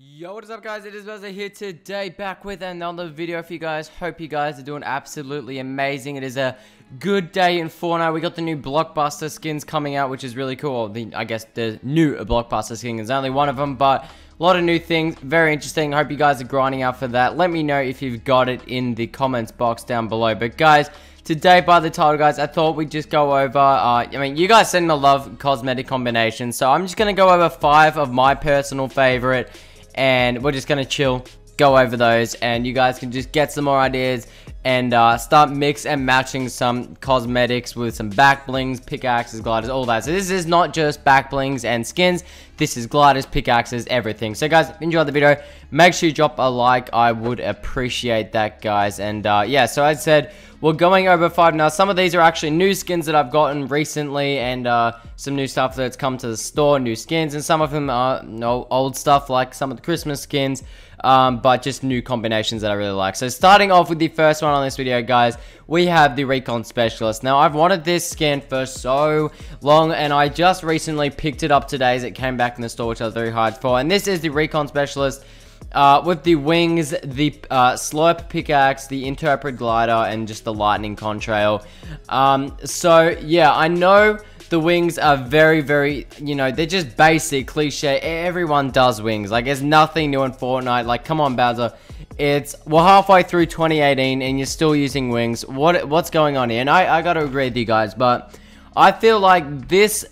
Yo, what is up guys? It is Bazzaa here today, back with another video for you guys. Hope you guys are doing absolutely amazing. It is a good day in Fortnite. We got the new Blockbuster skins coming out, which is really cool. The, I guess the new Blockbuster skin is only one of them, but a lot of new things. Very interesting. Hope you guys are grinding out for that. Let me know if you've got it in the comments box down below. But guys, today by the title guys i thought we'd just go over uh, i mean you guys seem to love cosmetic combinations so i'm just gonna go over five of my personal favorite and we're just gonna chill, go over those, and you guys can just get some more ideas and uh, start mix and matching some cosmetics with some back blings, pickaxes, gliders, all that. So this is not just back blings and skins. This is gliders, pickaxes, everything. So guys, enjoy the video. Make sure you drop a like. I would appreciate that, guys. And uh, yeah, so I said, we're going over five now. Some of these are actually new skins that I've gotten recently and uh, some new stuff that's come to the store, new skins. And some of them are old stuff like some of the Christmas skins, um, but just new combinations that I really like. So starting off with the first one on this video, guys, we have the Recon Specialist. Now, I've wanted this skin for so long, and I just recently picked it up today as it came back in the store, which I was very hard for. And this is the Recon Specialist. Uh, with the wings, the uh, slurp pickaxe, the interpret glider, and just the lightning contrail. Um, so yeah, I know the wings are very, very, you know, they're just basic, cliche. Everyone does wings. Like, there's nothing new in Fortnite. Like, come on, Bazzaa. It's, we're halfway through 2018 and you're still using wings. What What's going on here? And I, I gotta agree with you guys, but I feel like this,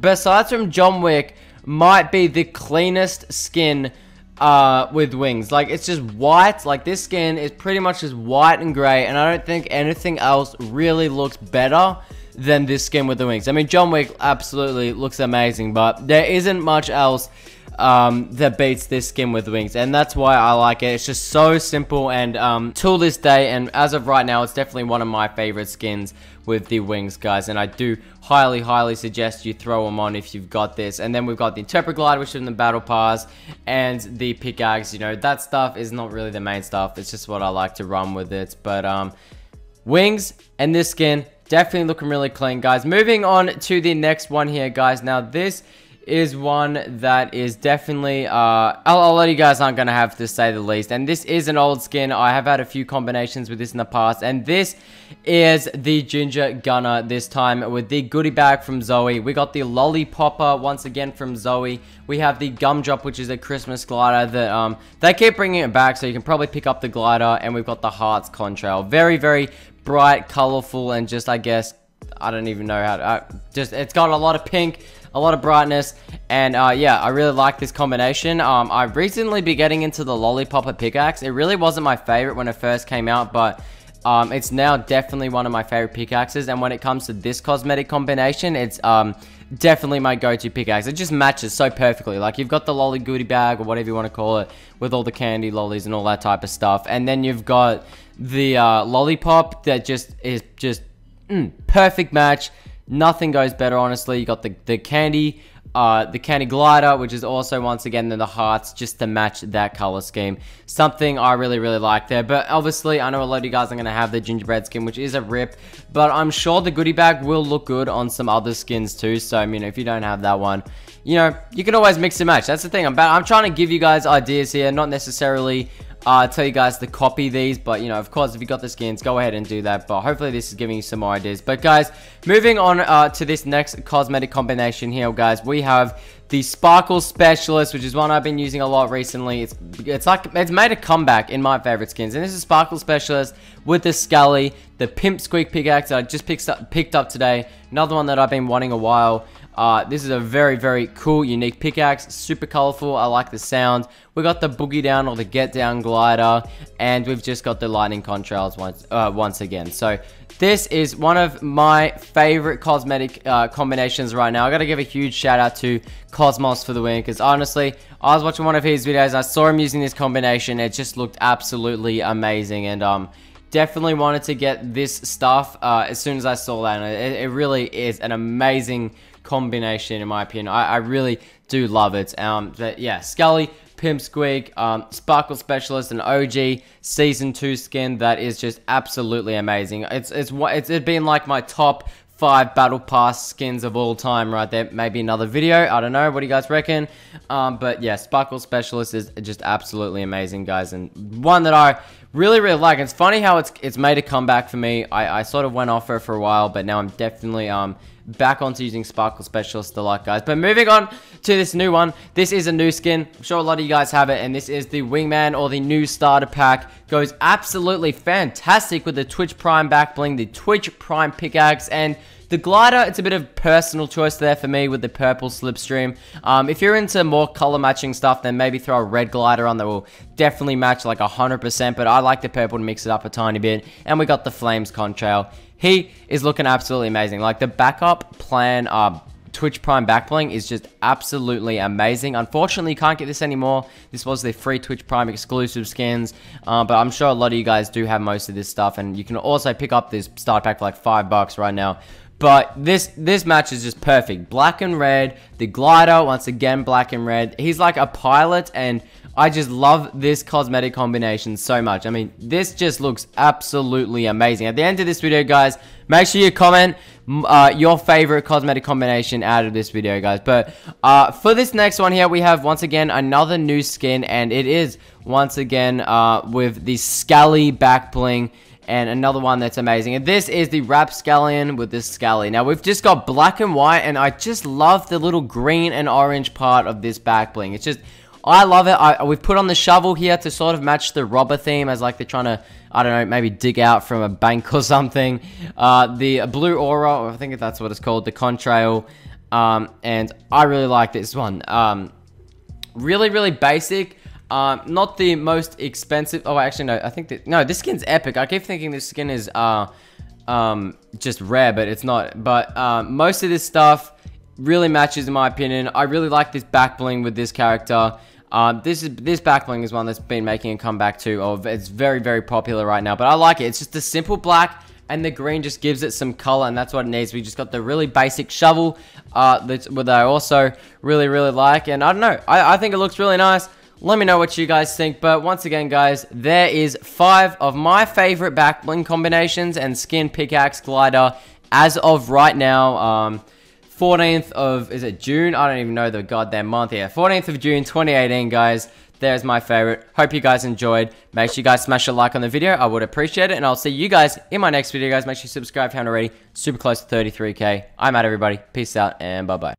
besides from John Wick, might be the cleanest skin uh, with wings. Like, it's just white. Like, this skin is pretty much just white and gray. And I don't think anything else really looks better than this skin with the wings. I mean, John Wick absolutely looks amazing. But there isn't much else um, that beats this skin with wings. And that's why I like it. It's just so simple. And um, till this day, and as of right now, it's definitely one of my favorite skins with the wings, guys. And I do highly, highly suggest you throw them on if you've got this. And then we've got the Interpret Glide, which is in the Battle Pass, and the Pickaxe. You know, that stuff is not really the main stuff. It's just what I like to run with it. But, um, wings and this skin, definitely looking really clean, guys. Moving on to the next one here, guys. Now, this is one that is definitely, uh, a lot of you guys aren't going to have to say the least. And this is an old skin. I have had a few combinations with this in the past. And this is the Ginger Gunner this time with the goodie bag from Zoey. We got the Lollipopper once again from Zoey. We have the Gumdrop, which is a Christmas glider that, um, they keep bringing it back. So you can probably pick up the glider. And we've got the Hearts Contrail. Very, very bright, colorful, and just, I guess, I don't even know how to, uh, just, it's got a lot of pink, a lot of brightness, and uh, yeah, I really like this combination. Um, I've recently been getting into the Lollipopper pickaxe. It really wasn't my favorite when it first came out, but um, it's now definitely one of my favorite pickaxes, and when it comes to this cosmetic combination, it's um, definitely my go-to pickaxe. It just matches so perfectly. Like, you've got the lolly goodie bag, or whatever you want to call it, with all the candy lollies and all that type of stuff, and then you've got the uh, lollipop that just is just mm, perfect match Nothing goes better, honestly. You got the, the candy, uh, the candy glider, which is also, once again, the hearts, just to match that color scheme. Something I really, really like there. But obviously, I know a lot of you guys are going to have the gingerbread skin, which is a rip. But I'm sure the goodie bag will look good on some other skins too. So, I mean, if you don't have that one, you know, you can always mix and match. That's the thing. I'm, I'm trying to give you guys ideas here, not necessarily uh, tell you guys to copy these, but you know, of course, if you got the skins, go ahead and do that. But hopefully, this is giving you some more ideas. But guys, moving on uh, to this next cosmetic combination here, guys, we have the Sparkle Specialist, which is one I've been using a lot recently. It's it's like it's made a comeback in my favorite skins, and this is Sparkle Specialist with the Scally, the Pick Squeak pickaxe I just picked up picked up today. Another one that I've been wanting a while. Uh, this is a very, very cool, unique pickaxe. Super colorful. I like the sound. We got the boogie down or the get down glider. And we've just got the lightning contrails once, uh, once again. So this is one of my favorite cosmetic uh, combinations right now. I got to give a huge shout out to Cosmos for the win. Because honestly, I was watching one of his videos. I saw him using this combination. It just looked absolutely amazing. And um, definitely wanted to get this stuff uh, as soon as I saw that. And it, it really is an amazing combination in my opinion. I, I really do love it. Um, but yeah, Scally, Pick Squeak, um, Sparkle Specialist, and OG Season 2 skin that is just absolutely amazing. It's, it's, it's, it's been like my top five battle pass skins of all time right there maybe another video i don't know what do you guys reckon um, but yeah sparkle specialist is just absolutely amazing guys and one that i really really like it's funny how it's it's made a comeback for me i, I sort of went off her for a while but now i'm definitely um back onto using Sparkle Specialist a like guys. But moving on to this new one. This is a new skin. I'm sure a lot of you guys have it. And this is the Wingman or the new starter pack. Goes absolutely fantastic with the Twitch Prime back bling, the Twitch Prime pickaxe, and the glider, it's a bit of personal choice there for me with the purple slipstream. Um, if you're into more color matching stuff, then maybe throw a red glider on that will definitely match like 100%, but I like the purple to mix it up a tiny bit. And we got the flames contrail. He is looking absolutely amazing. Like the backup plan, uh, Twitch Prime backbling is just absolutely amazing. Unfortunately, you can't get this anymore. This was the free Twitch Prime exclusive skins, uh, but I'm sure a lot of you guys do have most of this stuff, and you can also pick up this start pack for like five bucks right now. But this this match is just perfect. Black and red. The glider, once again, black and red. He's like a pilot, and I just love this cosmetic combination so much. I mean, this just looks absolutely amazing. At the end of this video, guys, make sure you comment uh, your favorite cosmetic combination out of this video, guys. But uh, for this next one here, we have, once again, another new skin, and it is, once again, uh, with the Scally back bling and another one that's amazing. And this is the Rapscallion with this Scally. Now, we've just got black and white, and I just love the little green and orange part of this back bling. It's just, I love it. I, we've put on the shovel here to sort of match the robber theme as like they're trying to, I don't know, maybe dig out from a bank or something. Uh, the blue aura, I think that's what it's called, the contrail. Um, and I really like this one. Um, really, really basic. Um, not the most expensive. Oh, actually, no. I think that no. This skin's epic. I keep thinking this skin is uh, um, just rare, but it's not. But um, most of this stuff really matches, in my opinion. I really like this back bling with this character. Um, this is this back bling is one that's been making a comeback too. Of it's very very popular right now. But I like it. It's just a simple black. And the green just gives it some color, and that's what it needs. We just got the really basic shovel, uh, that, I also really, really like. And I don't know, I, I think it looks really nice. Let me know what you guys think. But once again, guys, there is five of my favorite back bling combinations and skin pickaxe glider as of right now. Um, 14th of, is it June? I don't even know the goddamn month here. 14th of June, 2018, guys. There's my favorite. Hope you guys enjoyed. Make sure you guys smash a like on the video. I would appreciate it. And I'll see you guys in my next video, guys. Make sure you subscribe if you haven't already. Super close to 33k. I'm out, everybody. Peace out and bye-bye.